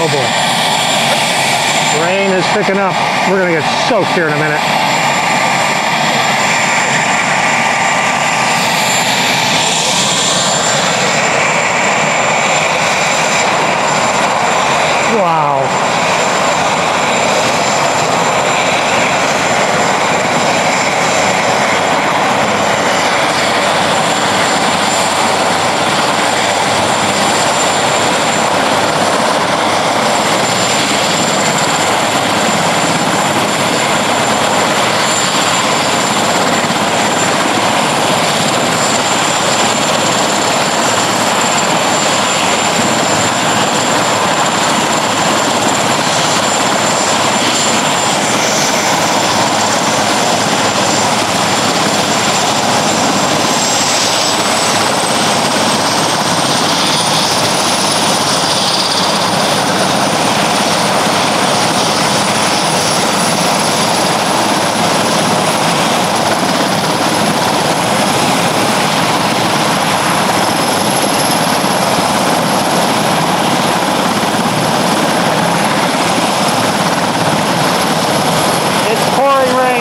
Oh boy. Rain is picking up. We're gonna get soaked here in a minute. Wow.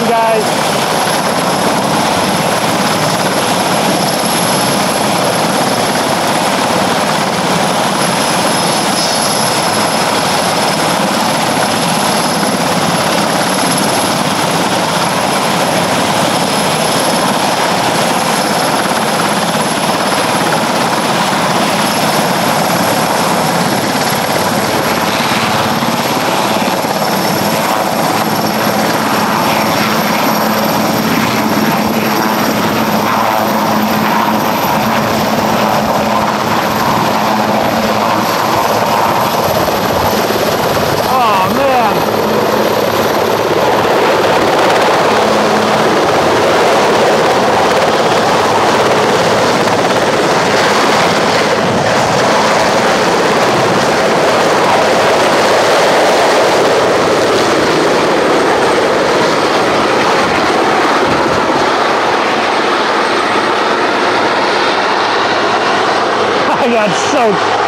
Guys. I got soaked.